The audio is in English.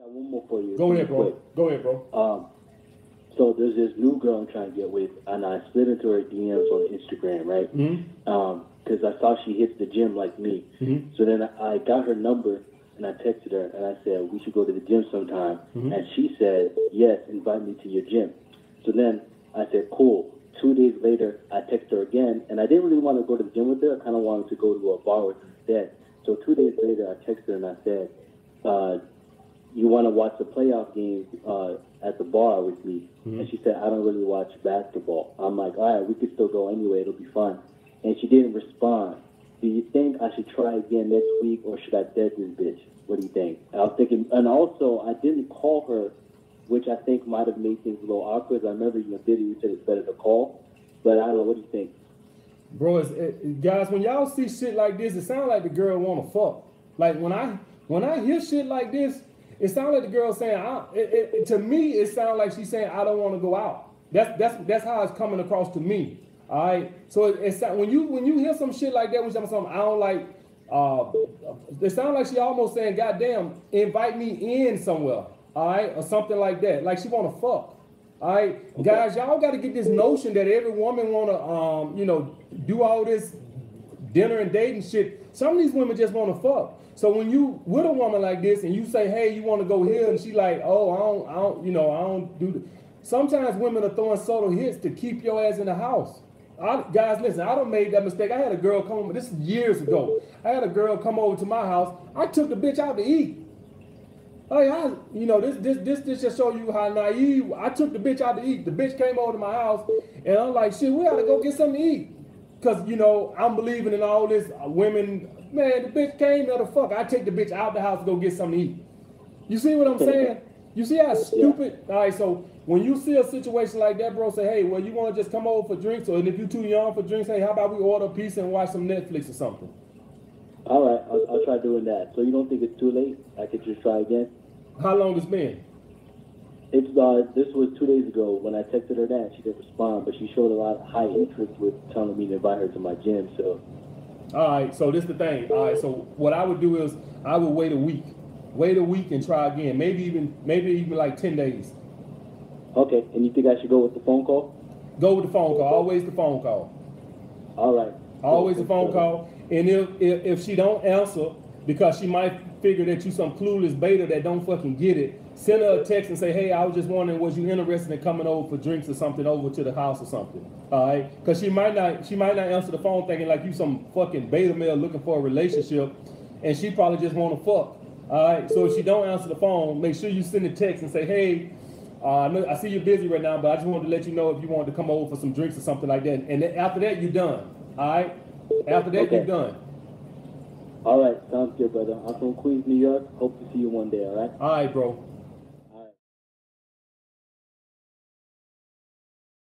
got one more for you. Go ahead, bro. Quick. Go ahead, bro. Um, so there's this new girl I'm trying to get with, and I slid into her DMs on Instagram, right? Mm-hmm. Um, because I saw she hits the gym like me. Mhm. So then I got her number and I texted her and I said we should go to the gym sometime. Mhm. And she said yes, invite me to your gym. So then I said cool. Two days later, I texted her again, and I didn't really want to go to the gym with her. I kind of wanted to go to a bar with her instead. So two days later, I texted her and I said, uh, "You want to watch the playoff game uh, at the bar with me?" And she said, "I don't really watch basketball." I'm like, "All right, we could still go anyway. It'll be fun." And she didn't respond. Do you think I should try again next week, or should I dead this bitch? What do you think? I was thinking, and also I didn't call her, which I think might have made things a little awkward. I remember in the video you said it's better to call, but I don't know. What do you think? Bro, it, guys, when y'all see shit like this, it sounds like the girl want to fuck. Like when I when I hear shit like this, it sounds like the girl saying, I, it, it, to me, it sounds like she's saying, I don't want to go out. That's that's that's how it's coming across to me. All right. So it, it's when you when you hear some shit like that, when something I don't like, uh, it sounds like she almost saying, "God damn, invite me in somewhere." All right, or something like that. Like she want to fuck. All right, guys, y'all got to get this notion that every woman want to, um, you know, do all this dinner and dating shit. Some of these women just want to fuck. So when you with a woman like this and you say, "Hey, you want to go here," and she like, "Oh, I don't, I don't, you know, I don't do." The... Sometimes women are throwing subtle hits to keep your ass in the house. I, guys, listen, I don't made that mistake. I had a girl come over. This is years ago. I had a girl come over to my house. I took the bitch out to eat. Hey, I, you know, this this this this just show you how naive. I took the bitch out to eat. The bitch came over to my house, and I'm like, shit, we gotta go get something to eat. Cause you know, I'm believing in all this uh, women. Man, the bitch came there to fuck. I take the bitch out the house to go get something to eat. You see what I'm saying? You see how stupid? All right, so when you see a situation like that, bro, say, hey, well, you want to just come over for drinks, or and if you're too young for drinks, hey, how about we order a pizza and watch some Netflix or something? All right, I'll, I'll try doing that. So you don't think it's too late? I could just try again. How long it's been? It's uh, this was two days ago when I texted her that she didn't respond, but she showed a lot of high interest with telling me to invite her to my gym. So All right, so this is the thing. All right, so what I would do is I would wait a week, wait a week and try again. Maybe even maybe even like ten days. okay, and you think I should go with the phone call? Go with the phone call. Always the phone call. All right. Always the phone call. And if, if if she don't answer because she might figure that you some clueless beta that don't fucking get it, send her a text and say, hey, I was just wondering, was you interested in coming over for drinks or something over to the house or something? All right, because she might not she might not answer the phone thinking like you some fucking beta male looking for a relationship, and she probably just want to fuck. All right, so if she don't answer the phone, make sure you send a text and say, hey. Uh, I, know, I see you're busy right now, but I just wanted to let you know if you wanted to come over for some drinks or something like that. And then after that, you're done. All right. After that, Okay. you're done. All right, sounds good, brother. I'm from Queens, New York. Hope to see you one day. All right. All right, bro.